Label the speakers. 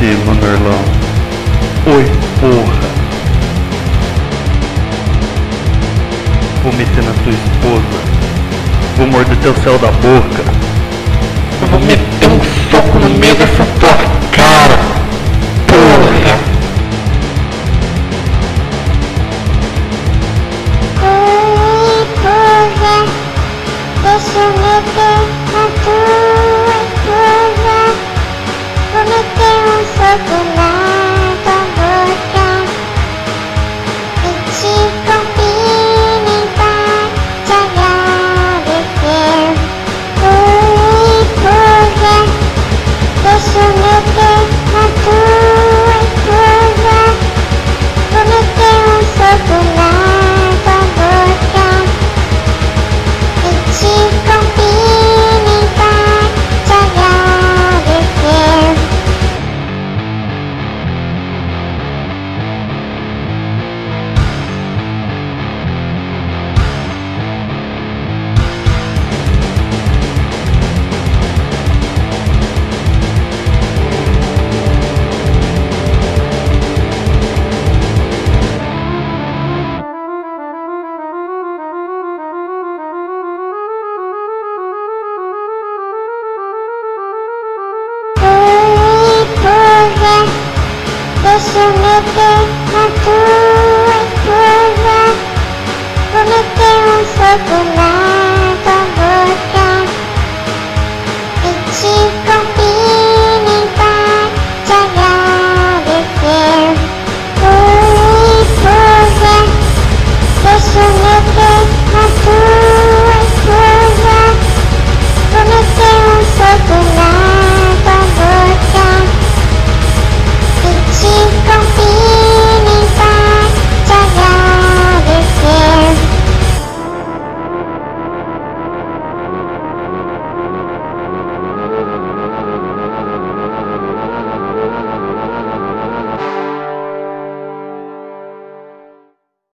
Speaker 1: você, Oi, porra. Vou meter na tua esposa. Vou morder teu céu da boca. Vou meter.
Speaker 2: sangat